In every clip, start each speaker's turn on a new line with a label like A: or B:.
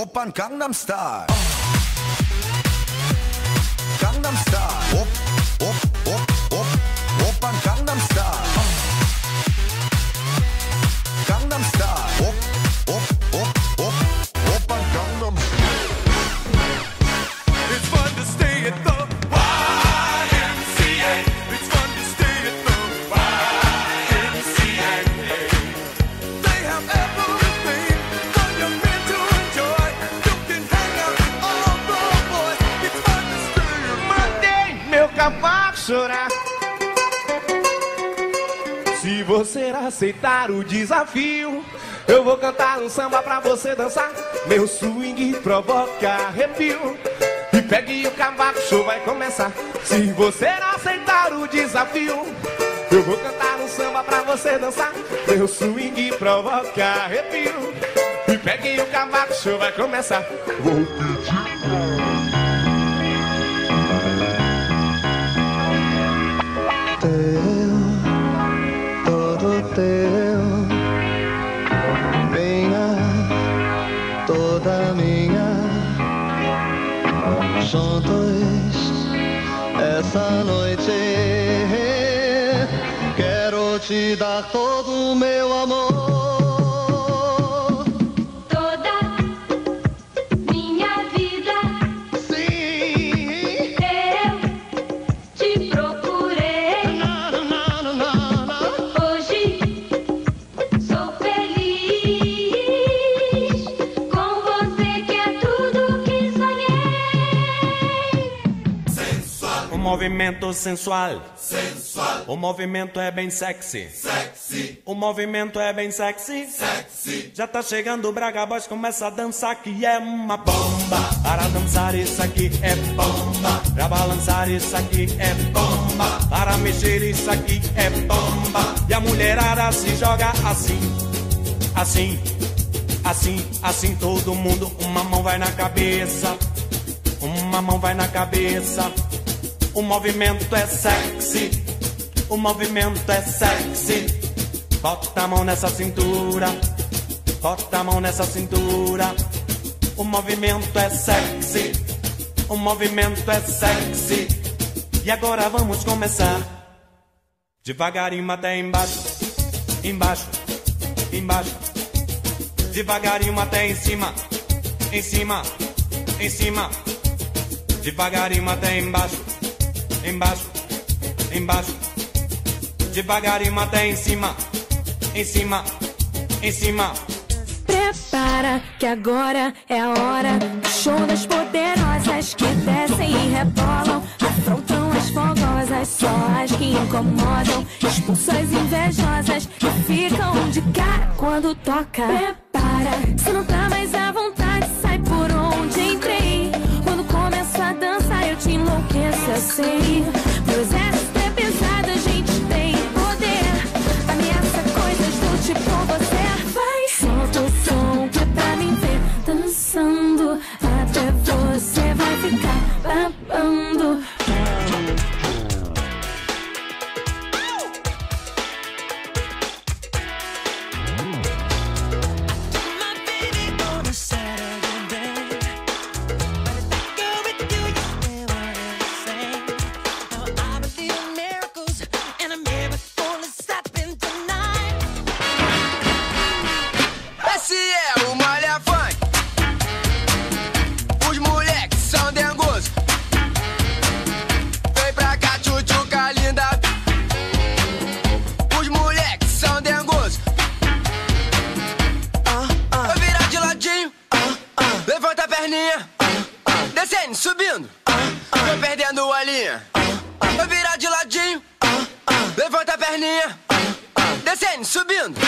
A: 오빤 강남스타일
B: 강남스타일 Se você aceitar o desafio, eu vou cantar um samba pra você dançar. Meu swing provoca arrepio. E pegue o cavaco, show vai começar. Se você aceitar o desafio, eu vou cantar um samba pra você dançar. Meu swing provoca arrepio. E pegue o cavaco, show vai começar. Vou
C: todo toda minha, juntos essa noite. Quero te dar todo o meu amor.
A: Um movimento sensual. Sensual. O movimento é bem sexy. Sexy. O movimento é bem sexy. Sexy. Já tá chegando o Braga Boys, começa a dançar que é uma bomba. Para dançar isso aqui é bomba. Pra balançar isso aqui é bomba. Para mexer isso aqui é bomba. E a mulherada se joga assim. Assim. Assim, assim todo mundo, uma mão vai na cabeça, uma mão vai na cabeça. O movimento é sexy, o movimento é sexy. Bota a mão nessa cintura, bota a mão nessa cintura. O movimento é sexy, o movimento é sexy. E agora vamos começar. Devagarinho até embaixo, embaixo, embaixo. Devagarinho até em cima, em cima, em cima. Devagarinho até embaixo, embaixo, embaixo. Devagarinho até em cima, em cima, em cima.
D: Prepara que agora é a hora do show das poderosas que descem e rebolam, afrontam as fogosas, só as que incomodam, expulsam as invejosas que ficam de cara quando toca. Prepara, se não tá mais à vontade, enlouqueço, eu
E: Descendo, subindo. Tô perdendo a linha. Vou virar de ladinho. Levanta a perninha. Descendo, subindo.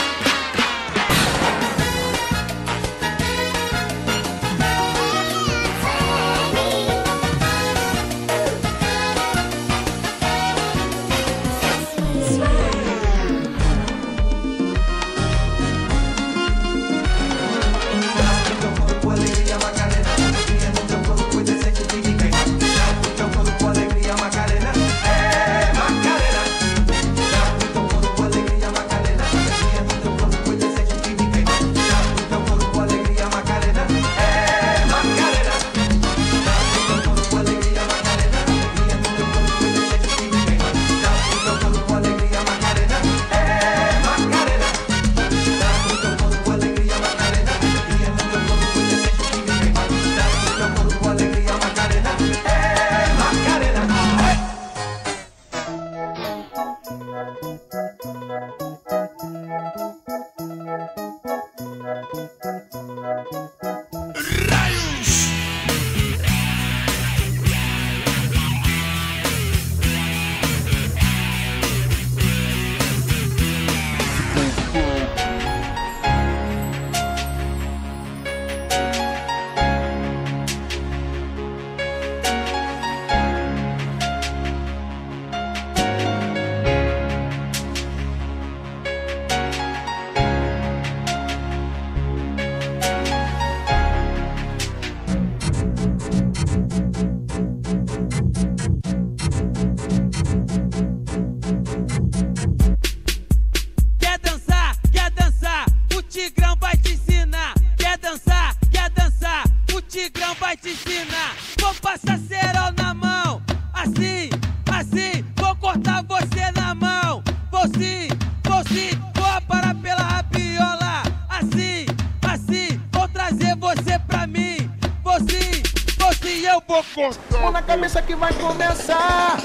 F: Vou sim, vou aparar pela rabiola. Assim, assim, vou trazer você pra mim. Vou sim, eu vou cortar.
B: Mão na cabeça que vai começar.